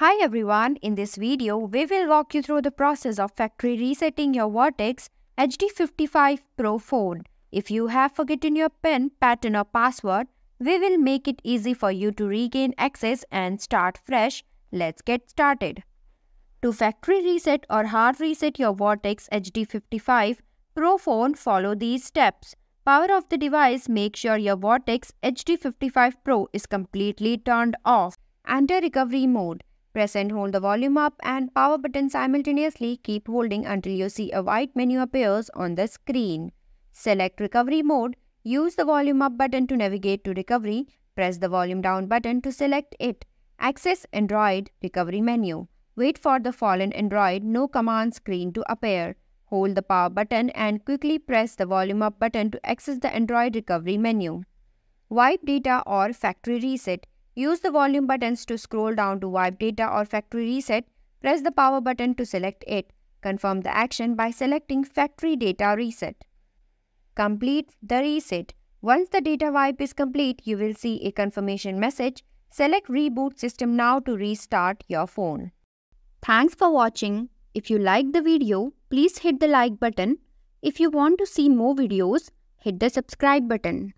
Hi everyone, in this video, we will walk you through the process of factory resetting your Vortex HD55 Pro phone. If you have forgotten your PIN, pattern or password, we will make it easy for you to regain access and start fresh. Let's get started. To factory reset or hard reset your Vortex HD55 Pro phone, follow these steps. Power off the device, make sure your Vortex HD55 Pro is completely turned off. Enter recovery mode. Press and hold the volume up and power button simultaneously. Keep holding until you see a white menu appears on the screen. Select recovery mode. Use the volume up button to navigate to recovery. Press the volume down button to select it. Access Android recovery menu. Wait for the fallen Android no command screen to appear. Hold the power button and quickly press the volume up button to access the Android recovery menu. Wipe data or factory reset. Use the volume buttons to scroll down to wipe data or factory reset. Press the power button to select it. Confirm the action by selecting factory data reset. Complete the reset. Once the data wipe is complete, you will see a confirmation message. Select reboot system now to restart your phone. Thanks for watching. If you like the video, please hit the like button. If you want to see more videos, hit the subscribe button.